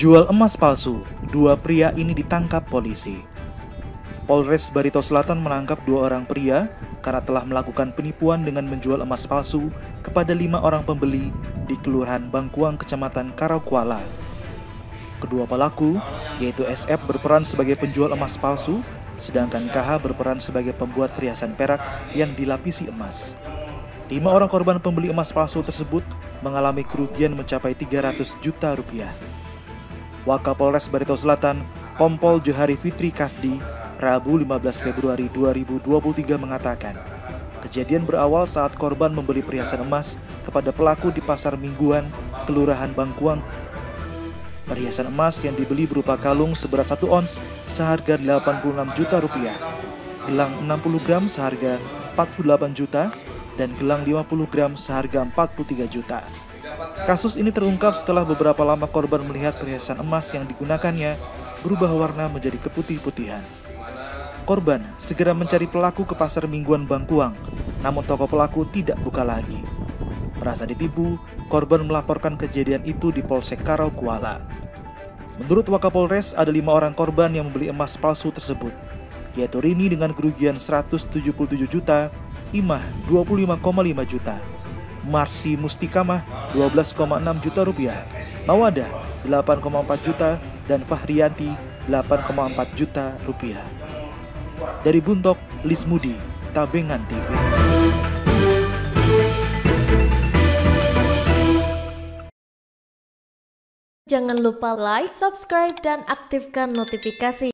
Jual emas palsu, dua pria ini ditangkap polisi. Polres Barito Selatan menangkap dua orang pria karena telah melakukan penipuan dengan menjual emas palsu kepada lima orang pembeli di Kelurahan Bangkuang, Kecamatan Karakuala. Kedua pelaku, yaitu SF berperan sebagai penjual emas palsu, sedangkan KH berperan sebagai pembuat perhiasan perak yang dilapisi emas. Lima orang korban pembeli emas palsu tersebut mengalami kerugian mencapai 300 juta rupiah. Wakapolres Barito Selatan, Kompol Johari Fitri Kasdi, Rabu 15 Februari 2023 mengatakan, kejadian berawal saat korban membeli perhiasan emas kepada pelaku di pasar mingguan, Kelurahan Bangkuang. Perhiasan emas yang dibeli berupa kalung seberat 1 ons seharga 86 juta rupiah, gelang 60 gram seharga 48 juta, dan gelang 50 gram seharga 43 juta. Kasus ini terungkap setelah beberapa lama korban melihat perhiasan emas yang digunakannya berubah warna menjadi keputih-putihan. Korban segera mencari pelaku ke pasar mingguan Bangkuang, namun toko pelaku tidak buka lagi. Merasa ditipu, korban melaporkan kejadian itu di Polsek Karau Kuala. Menurut Wakapolres, ada lima orang korban yang membeli emas palsu tersebut, yaitu Rini dengan kerugian 177 juta, Imah 25,5 juta, Marsi Mustikama 12,6 juta rupiah, Mawada 8,4 juta, dan Fahrianti 8,4 juta rupiah. Dari Buntok, Lismudi, Tabengan TV. Jangan lupa like, subscribe, dan aktifkan notifikasi.